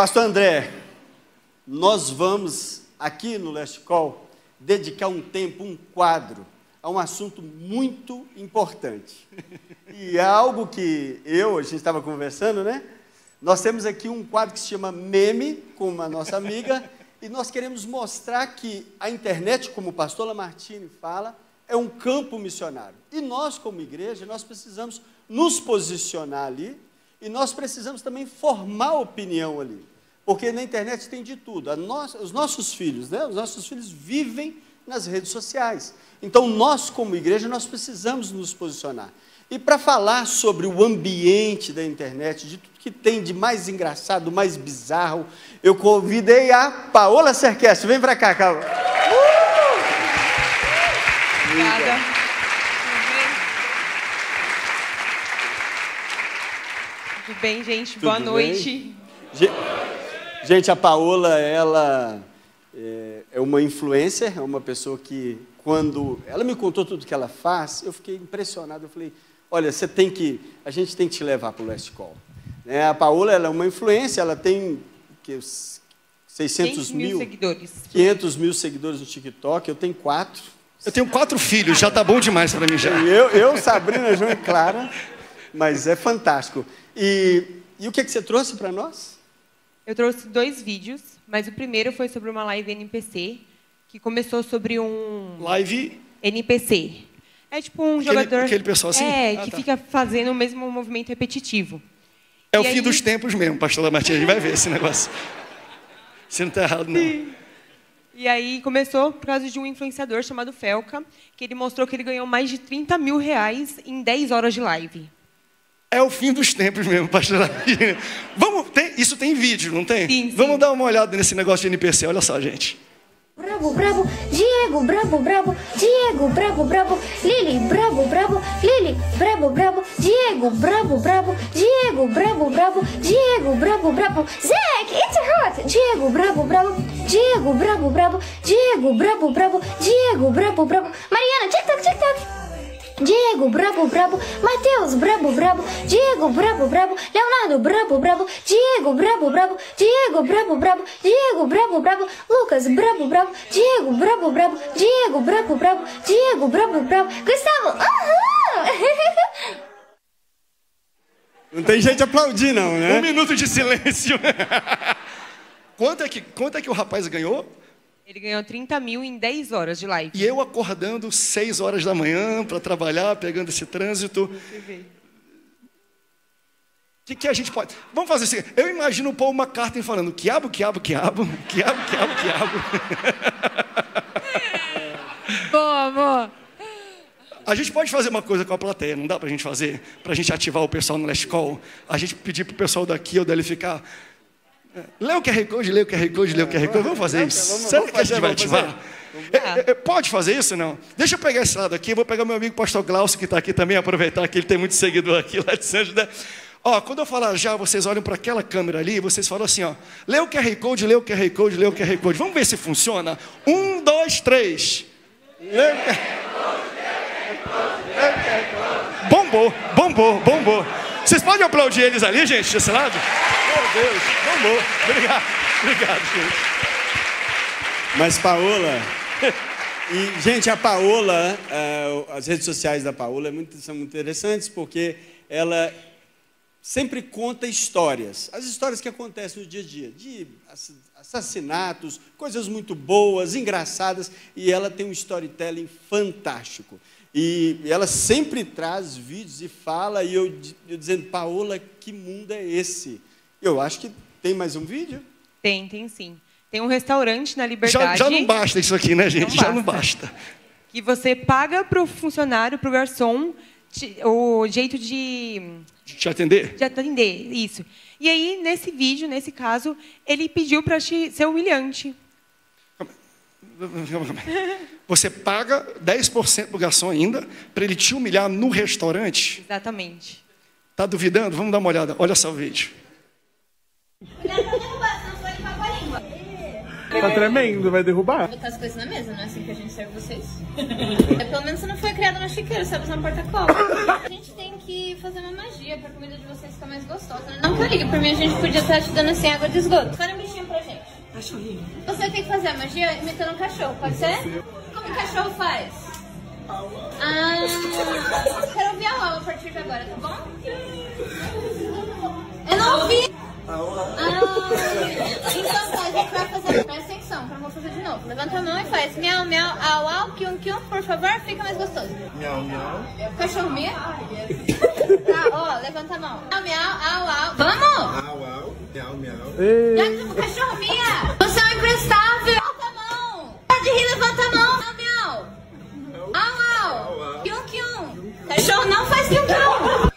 Pastor André, nós vamos aqui no Last Call dedicar um tempo, um quadro a um assunto muito importante. E é algo que eu, a gente estava conversando, né? Nós temos aqui um quadro que se chama Meme, com uma nossa amiga, e nós queremos mostrar que a internet, como o pastor Lamartine fala, é um campo missionário. E nós, como igreja, nós precisamos nos posicionar ali e nós precisamos também formar opinião ali. Porque na internet tem de tudo. Nossa, os nossos filhos, né? Os nossos filhos vivem nas redes sociais. Então, nós, como igreja, nós precisamos nos posicionar. E para falar sobre o ambiente da internet, de tudo que tem de mais engraçado, mais bizarro, eu convidei a Paola Serqueste. Vem para cá, Carla. Uh! Obrigada. Tudo bem, gente? Tudo Boa bem? Gente, a Paola, ela é, é uma influencer, é uma pessoa que, quando ela me contou tudo que ela faz, eu fiquei impressionado. Eu falei, olha, você tem que, a gente tem que te levar para o Last Call. Né, a Paola, ela é uma influência, ela tem que, os 600 500 mil mil, seguidores. 500 mil seguidores no TikTok, eu tenho quatro. Eu tenho quatro filhos, já tá bom demais para mim já. Eu, eu, Sabrina, João e Clara, mas é fantástico. E, e o que, que você trouxe para nós? Eu trouxe dois vídeos, mas o primeiro foi sobre uma live NPC, que começou sobre um Live. NPC. É tipo um Aquele- jogador. aquele pessoal assim? É, Ah, que tá. fica fazendo o mesmo movimento repetitivo. É o E fim aí- dos tempos mesmo, pastor Lamartine. A gente vai ver esse negócio. Você não está errado, não. E aí começou por causa de um influenciador chamado Felca, que ele mostrou que ele ganhou mais de 30 mil reais em 10 horas de live. É o fim dos tempos mesmo, pastor. Vamos, tem, isso tem vídeo, não tem? Sim, sim. Vamos dar uma olhada nesse negócio de NPC. Olha só, gente. Brabo, brabo, Diego, brabo, brabo, Diego, brabo, brabo, Lili, brabo, brabo, Lili, brabo, brabo, Diego, brabo, brabo, Diego, brabo, brabo, Diego, brabo, brabo, Zack, it's hot, Diego, brabo, brabo, Diego, brabo, brabo, Diego, brabo, brabo, Diego, brabo, brabo, Mariana, tic-tac, tic-tac. Diego, brabo, brabo, Matheus, brabo, brabo, Diego, brabo, brabo, Leonardo, brabo, brabo, Diego, brabo, brabo, Diego, brabo, brabo, Diego, brabo, brabo, Lucas, brabo, brabo, Diego, brabo, brabo, Diego, brabo, brabo, Diego, brabo, brabo, Gustavo, aham! Não tem gente aplaudir, não, Um né? minuto de silêncio. quanto, é que, quanto é que o rapaz ganhou? Ele ganhou 30 mil em 10 horas de live. E eu acordando seis horas da manhã para trabalhar, pegando esse trânsito. O que, que a gente pode. Vamos fazer assim. Eu imagino o Paul McCartney falando: quiabo, quiabo, quiabo, quiabo, quiabo, quiabo. Boa, boa. A gente pode fazer uma coisa com a plateia, não dá pra gente fazer? Pra gente ativar o pessoal no Last Call? A gente pedir pro pessoal daqui ou dali ficar. É, Lê o QR Code, lê o QR Code, lê o QR Code. Vamos fazer isso. vamos- Será vamos que a gente vai ativar? É, é, pode fazer isso não? Deixa eu pegar esse lado aqui, vou pegar meu amigo pastor Glaucio, que está aqui também, aproveitar que ele tem muito seguidor aqui lá de Santos. Né? Ó, quando eu falar já, vocês olham para aquela câmera ali e vocês falam assim, ó, lê o QR Code, lê o QR Code, lê o QR Code. Vamos ver se funciona? Um, dois, três. Lê o QR Bombou, bombou, bombou. Vocês podem aplaudir eles ali, gente, desse lado? Meu Deus, bombou. Obrigado, obrigado, gente. Mas Paola. E, gente, a Paola, eh, as redes sociais da Paola é são muito interessantes porque ela sempre conta histórias. As histórias que acontecem no dia a dia, de ass- assassinatos, coisas muito boas, engraçadas, e ela tem um storytelling fantástico. E ela sempre traz vídeos e fala, e eu, eu dizendo, Paola, que mundo é esse? Eu acho que tem mais um vídeo. Tem, tem sim. Tem um restaurante na Já, Liberdade já não basta isso aqui, né, gente? Não já não basta. que você paga para o funcionário, para o garçom, o jeito de, Te atender? de atender. Isso. E aí, nesse vídeo, nesse caso, ele pediu para ser humilhante. Você paga 10% pro garçom ainda para ele te humilhar no restaurante? Exatamente. Tá duvidando? Vamos dar uma olhada. Olha só o vídeo. Tá tremendo, vai derrubar. botar as coisas na mesa, não é assim que a gente serve vocês? É, pelo menos você não foi criada na chiqueira, sabe usar um porta-copo. A gente tem que fazer uma magia pra comida de vocês ficar mais gostosa. né? Não que eu ligue, por mim a gente podia estar te dando assim água de esgoto. Fala um bichinho pra gente. Cachorrinho. Você tem que fazer a magia imitando um cachorro, pode ser? Como o cachorro faz? Ah, quero ouvir a aula a partir de agora, tá bom? Eu não ouvi! Ah, então tá, a gente vai fazer. Presta atenção, que eu não vou fazer de novo. Levanta a mão e faz miau, miau, au, au, kium, kium, por favor, fica mais gostoso. Miau, miau. Cachorro mia? Tá, ó, levanta a mão. Miau, miau, au, au. Vamos! Au, au, miau, miau. Já que o cachorro mia! Você é um imprestável! Levanta a mão! Para de rir, levanta a mão! Miau, miau. Au, au. Kium, kium. Cachorro não faz kium, kium.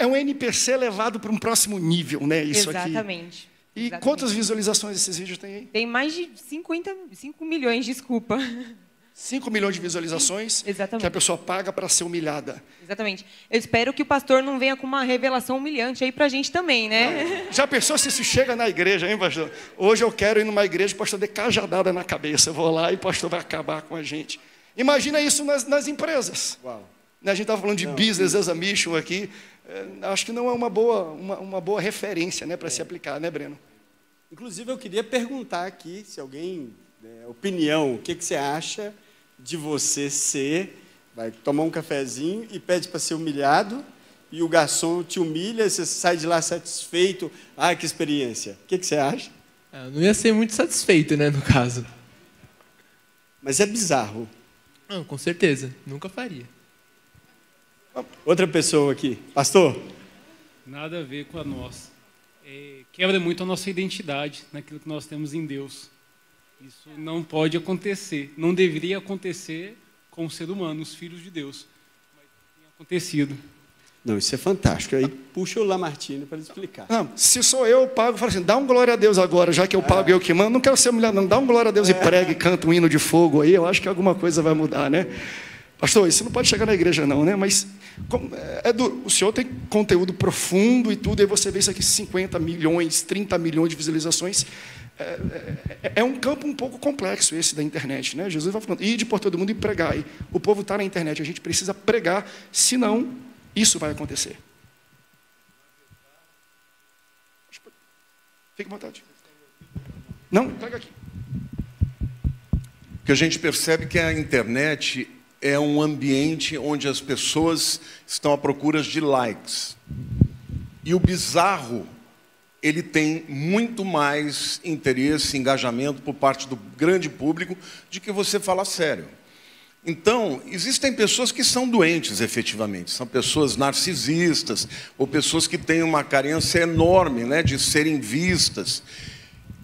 É um NPC levado para um próximo nível, né? Isso aqui. Exatamente. E Exatamente. quantas visualizações esses vídeos têm aí? Tem mais de 50, 5 milhões, desculpa. 5 milhões de visualizações Exatamente. que a pessoa paga para ser humilhada. Exatamente. Eu espero que o pastor não venha com uma revelação humilhante aí pra gente também, né? Já pensou se isso chega na igreja, hein, pastor? Hoje eu quero ir numa igreja, o pastor dê cajadada na cabeça. Eu vou lá e o pastor vai acabar com a gente. Imagina isso nas, nas empresas. Uau. Né, A gente estava falando de business as a mission aqui. É, Acho que não é uma boa, uma, uma boa referência né, para se aplicar, né, Breno? Inclusive, eu queria perguntar aqui, se alguém, né, opinião, o que, que você acha de você ser, vai tomar um cafezinho e pede para ser humilhado, e o garçom te humilha, você sai de lá satisfeito. Ah, que experiência. O que, que você acha? Ah, Eu não ia ser muito satisfeito, né, no caso. Mas é bizarro. Não, com certeza. Nunca faria. Outra pessoa aqui. Pastor? Nada a ver com a nossa. É, quebra muito a nossa identidade naquilo que nós temos em Deus. Isso não pode acontecer. Não deveria acontecer com o ser humano, os filhos de Deus. Mas tem acontecido. Não, isso é fantástico. Aí puxa o Lamartine para ele explicar. Não, se sou eu, eu pago, falo assim, dá um glória a Deus agora, já que eu pago e eu que mando. Não quero ser humilhado, não. Dá um glória a Deus e pregue, canta um hino de fogo aí. Eu acho que alguma coisa vai mudar, né? Pastor, isso não pode chegar na igreja, não, né? Mas como- é do- o senhor tem conteúdo profundo e tudo, aí você vê isso aqui, 50 milhões, 30 milhões de visualizações. É, é- é um campo um pouco complexo esse da internet, né? Jesus vai falando, ide por todo mundo e pregai. O povo está na internet, a gente precisa pregar, senão isso vai acontecer. Fique à vontade. Não, pega aqui. que a gente percebe que a internet é um ambiente onde as pessoas estão à procura de likes. E o bizarro, ele tem muito mais interesse, engajamento por parte do grande público de que você fala sério. Então, existem pessoas que são doentes, efetivamente, são pessoas narcisistas, ou pessoas que têm uma carência enorme né, de serem vistas.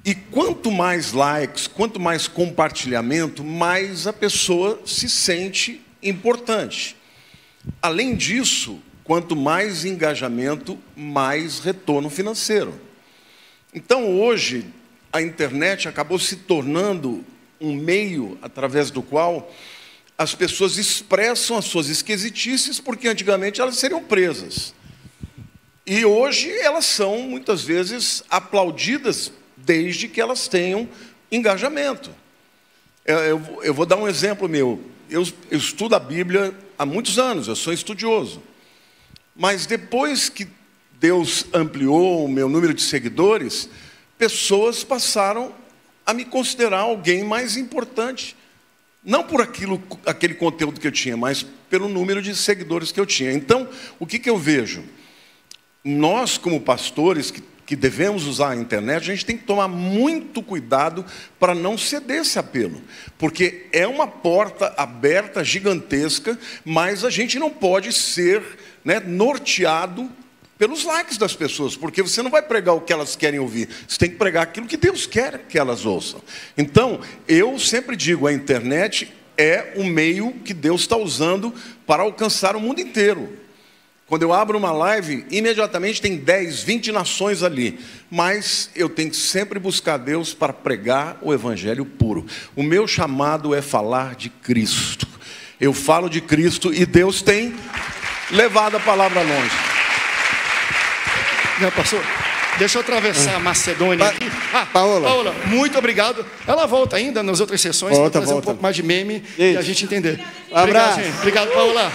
E quanto mais likes, quanto mais compartilhamento, mais a pessoa se sente importante. Além disso, quanto mais engajamento, mais retorno financeiro. Então, hoje, a internet acabou se tornando um meio através do qual as pessoas expressam as suas esquisitices, porque antigamente elas seriam presas. E hoje elas são, muitas vezes, aplaudidas desde que elas tenham engajamento. Eu, eu- vou dar um exemplo meu. Eu, eu estudo a Bíblia há muitos anos, eu sou estudioso. Mas depois que Deus ampliou o meu número de seguidores, pessoas passaram a me considerar alguém mais importante. Não por aquilo, aquele conteúdo que eu tinha, mas pelo número de seguidores que eu tinha. Então, o que, que eu vejo? Nós, como pastores, que, que devemos usar a internet, a gente tem que tomar muito cuidado para não ceder esse apelo. Porque é uma porta aberta, gigantesca, mas a gente não pode ser né, norteado pelos likes das pessoas, porque você não vai pregar o que elas querem ouvir, você tem que pregar aquilo que Deus quer que elas ouçam. Então, eu sempre digo, a internet é o meio que Deus está usando para alcançar o mundo inteiro. Quando eu abro uma live, imediatamente tem 10, 20 nações ali. Mas eu tenho que sempre buscar Deus para pregar o evangelho puro. O meu chamado é falar de Cristo. Eu falo de Cristo e Deus tem levado a palavra longe. Né, pastor? Deixa eu atravessar a Macedônia aqui. Ah, Paola. Paola, muito obrigado. Ela volta ainda nas outras sessões para trazer volta. um pouco mais de meme e a gente entender. Um abraço. Obrigado, gente. Obrigado, Paola.